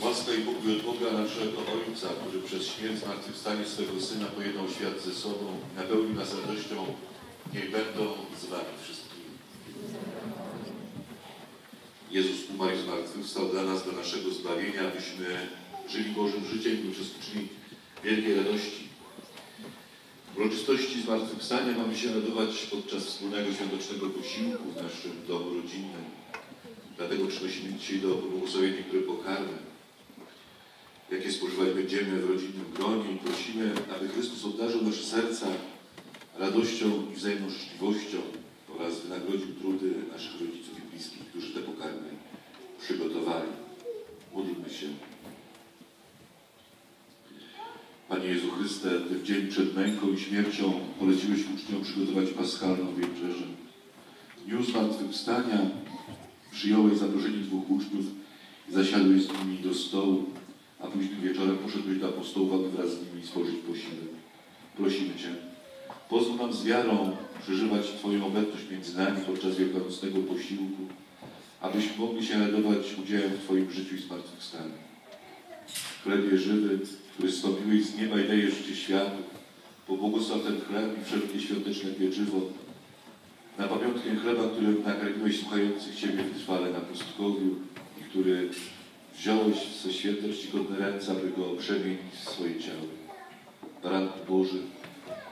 Łaska i pokój od Boga naszego Ojca, który przez śmierć zmartwychwstanie swego Syna pojednał świat ze sobą i napełnił nas radością, niech będą z wami wszystkimi. Jezus umarł i zmartwychwstał dla nas, dla naszego zbawienia, abyśmy żyli Bożym życiem i uczestniczyli wielkiej radości. W uroczystości zmartwychwstania mamy się radować podczas wspólnego świątecznego posiłku w naszym domu rodzinnym. Dlatego przynosimy dzisiaj do błogosławienia pokarmy, jakie spożywać będziemy w rodzinnym gronie i prosimy, aby Chrystus obdarzył nasze serca radością i wzajemną życzliwością oraz wynagrodził trudy naszych rodziców i bliskich, którzy te pokarmy przygotowali. Módlmy się. Panie Jezu Chryste, Ty w dzień przed męką i śmiercią poleciłeś uczniom przygotować paschalną wieczerzę. W dniu zmartwychwstania przyjąłeś zaproszenie dwóch uczniów i zasiadłeś z nimi do stołu, późnym wieczorem poszedłeś do apostołów, aby wraz z nimi stworzyć posiłek. Prosimy Cię, pozwól nam z wiarą przeżywać Twoją obecność między nami podczas wielkanocnego posiłku, abyśmy mogli się radować udziałem w Twoim życiu i zmartwychwstaniu. Chlebie żywy, który zstąpiłeś z nieba i dajesz życie światu, pobłogosław ten chleb i wszelkie świąteczne pieczywo, na pamiątkę chleba, który nakarmiłeś słuchających Ciebie w trwale na pustkowiu i który wziąłeś ze święte czcigodne ręce, aby go przemienić w swoje ciało. Baranku Boży,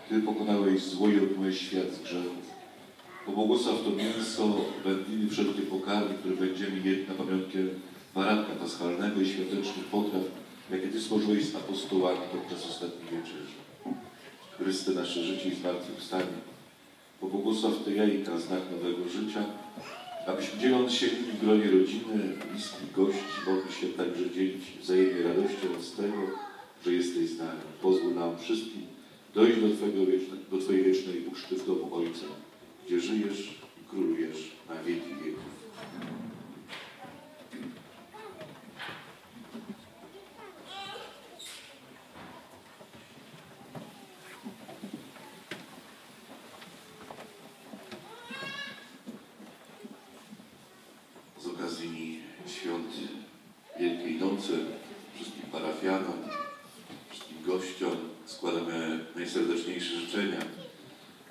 Ty pokonałeś zło i obmyłeś świat z grzechów. Pobłogosław to mięso, wędliny, wszelkie pokarmy, które będziemy jedli na pamiątkę baranka paschalnego i świątecznych potraw, jakie Ty stworzyłeś z apostołami podczas ostatniej wieczerzy. Chryste, nasze życie i zmartwychwstanie, pobłogosław te jajka, znak nowego życia, abyśmy dzieląc się w gronie rodziny, bliskich gości, mogli się także dzielić wzajemnie radością z tego, że jesteś z nami. Pozwól nam wszystkim dojść do, Twojego wieczne, do Twojej wiecznej uczty w domu Ojca, gdzie żyjesz i królujesz na wieki wieków. z okazji świąt Wielkiej Nocy wszystkim parafianom, wszystkim gościom składamy najserdeczniejsze życzenia.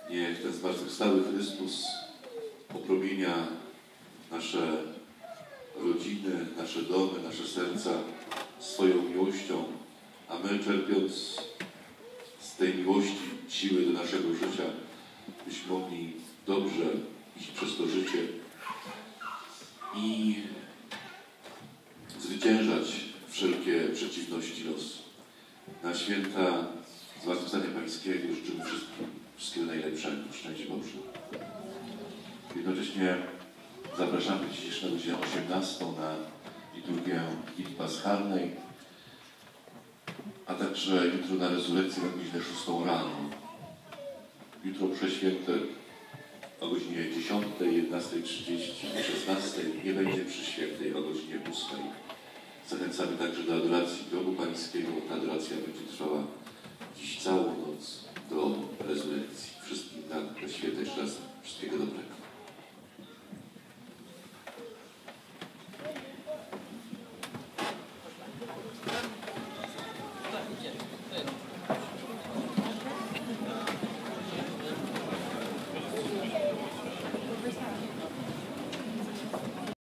Niech ten zmartwychwstały Chrystus opromienia nasze rodziny, nasze domy, nasze serca swoją miłością, a my czerpiąc z tej miłości siły do naszego życia, byśmy mogli dobrze iść przez to życie i zwyciężać wszelkie przeciwności losu. Na święta Zmartwychwstania Pańskiego życzymy wszystkim wszystkiego najlepszego. Szczęść Boże. Jednocześnie zapraszamy na godzinę 18 na liturgię Wigilii Paschalnej, a także jutro na rezurekcję na godzinę 6 rano. Jutro przeświętek o godzinie 10, 11.30, 16 nie będzie przy świętej o godzinie 8. Zachęcamy także do adoracji grobu pańskiego. Ta adoracja będzie trwała dziś całą noc